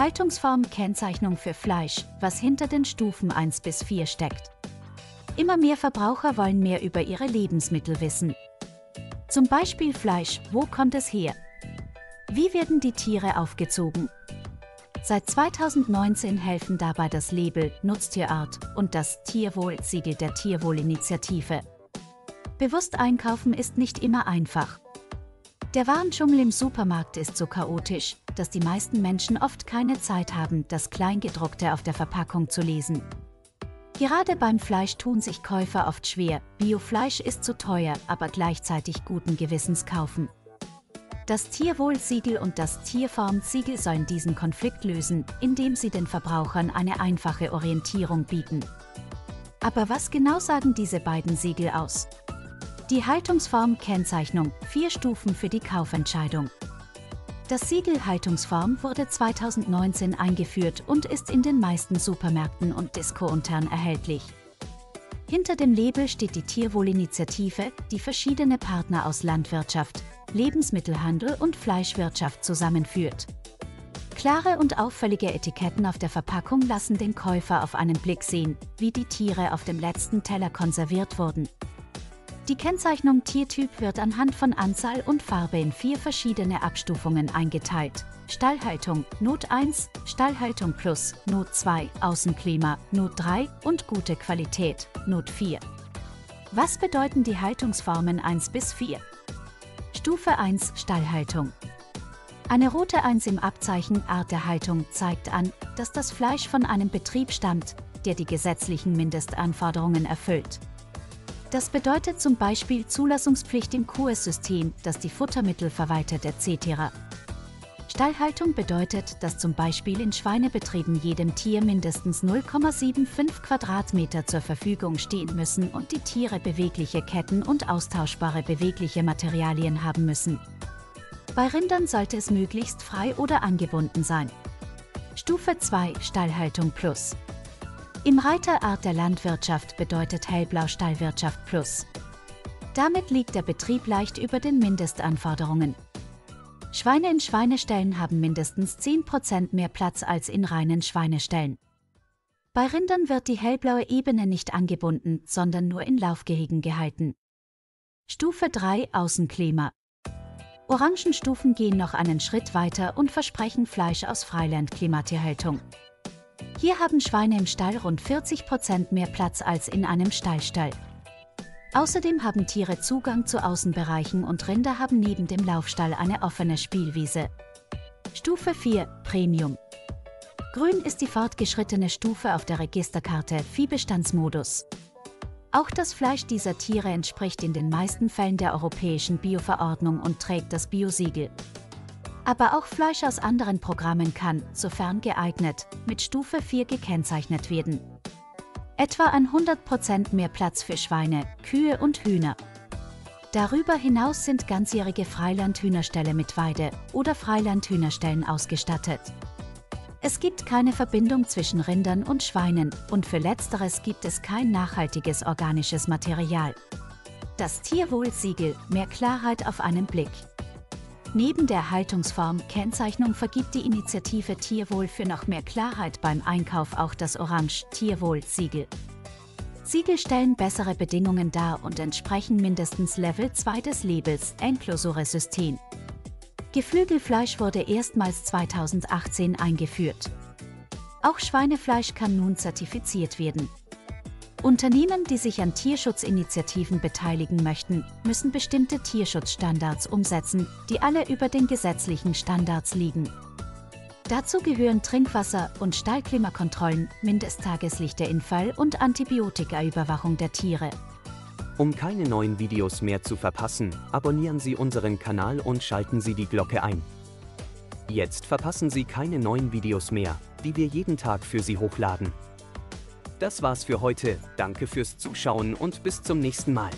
Haltungsform Kennzeichnung für Fleisch, was hinter den Stufen 1 bis 4 steckt. Immer mehr Verbraucher wollen mehr über ihre Lebensmittel wissen. Zum Beispiel Fleisch, wo kommt es her? Wie werden die Tiere aufgezogen? Seit 2019 helfen dabei das Label Nutztierart und das Tierwohl-Siegel der Tierwohlinitiative. Bewusst einkaufen ist nicht immer einfach. Der Warendschungel im Supermarkt ist so chaotisch, dass die meisten Menschen oft keine Zeit haben, das Kleingedruckte auf der Verpackung zu lesen. Gerade beim Fleisch tun sich Käufer oft schwer. Biofleisch ist zu teuer, aber gleichzeitig guten Gewissens kaufen. Das Tierwohlsiegel und das Tierformsiegel sollen diesen Konflikt lösen, indem sie den Verbrauchern eine einfache Orientierung bieten. Aber was genau sagen diese beiden Siegel aus? Die Haltungsform Kennzeichnung, vier Stufen für die Kaufentscheidung. Das Siegel Haltungsform wurde 2019 eingeführt und ist in den meisten Supermärkten und Discountern erhältlich. Hinter dem Label steht die Tierwohlinitiative, die verschiedene Partner aus Landwirtschaft, Lebensmittelhandel und Fleischwirtschaft zusammenführt. Klare und auffällige Etiketten auf der Verpackung lassen den Käufer auf einen Blick sehen, wie die Tiere auf dem letzten Teller konserviert wurden. Die Kennzeichnung Tiertyp wird anhand von Anzahl und Farbe in vier verschiedene Abstufungen eingeteilt. Stallhaltung Not 1, Stallhaltung Plus, Not 2, Außenklima, Not 3 und gute Qualität, Not 4. Was bedeuten die Haltungsformen 1 bis 4? Stufe 1 Stallhaltung. Eine rote 1 im Abzeichen Art der Haltung zeigt an, dass das Fleisch von einem Betrieb stammt, der die gesetzlichen Mindestanforderungen erfüllt. Das bedeutet zum Beispiel Zulassungspflicht im QS-System, das die Futtermittel verwaltet etc. Stallhaltung bedeutet, dass zum Beispiel in Schweinebetrieben jedem Tier mindestens 0,75 Quadratmeter zur Verfügung stehen müssen und die Tiere bewegliche Ketten und austauschbare bewegliche Materialien haben müssen. Bei Rindern sollte es möglichst frei oder angebunden sein. Stufe 2 Stallhaltung Plus im Reiterart der Landwirtschaft bedeutet Hellblau Stallwirtschaft Plus. Damit liegt der Betrieb leicht über den Mindestanforderungen. Schweine in Schweineställen haben mindestens 10% mehr Platz als in reinen Schweineställen. Bei Rindern wird die hellblaue Ebene nicht angebunden, sondern nur in Laufgehegen gehalten. Stufe 3 Außenklima. Orangenstufen gehen noch einen Schritt weiter und versprechen Fleisch aus Freilandklimatierhaltung. Hier haben Schweine im Stall rund 40% mehr Platz als in einem Stallstall. Außerdem haben Tiere Zugang zu Außenbereichen und Rinder haben neben dem Laufstall eine offene Spielwiese. Stufe 4 Premium Grün ist die fortgeschrittene Stufe auf der Registerkarte Viehbestandsmodus. Auch das Fleisch dieser Tiere entspricht in den meisten Fällen der europäischen Bioverordnung und trägt das Biosiegel. Aber auch Fleisch aus anderen Programmen kann, sofern geeignet, mit Stufe 4 gekennzeichnet werden. Etwa 100% mehr Platz für Schweine, Kühe und Hühner. Darüber hinaus sind ganzjährige Freilandhühnerställe mit Weide- oder Freilandhühnerstellen ausgestattet. Es gibt keine Verbindung zwischen Rindern und Schweinen und für letzteres gibt es kein nachhaltiges organisches Material. Das Tierwohlsiegel, mehr Klarheit auf einen Blick. Neben der Haltungsform Kennzeichnung vergibt die Initiative Tierwohl für noch mehr Klarheit beim Einkauf auch das Orange Tierwohl-Siegel. Siegel stellen bessere Bedingungen dar und entsprechen mindestens Level 2 des Labels Enclosure System. Geflügelfleisch wurde erstmals 2018 eingeführt. Auch Schweinefleisch kann nun zertifiziert werden. Unternehmen, die sich an Tierschutzinitiativen beteiligen möchten, müssen bestimmte Tierschutzstandards umsetzen, die alle über den gesetzlichen Standards liegen. Dazu gehören Trinkwasser- und Stallklimakontrollen, Fall und Antibiotikaüberwachung der Tiere. Um keine neuen Videos mehr zu verpassen, abonnieren Sie unseren Kanal und schalten Sie die Glocke ein. Jetzt verpassen Sie keine neuen Videos mehr, die wir jeden Tag für Sie hochladen. Das war's für heute, danke fürs Zuschauen und bis zum nächsten Mal.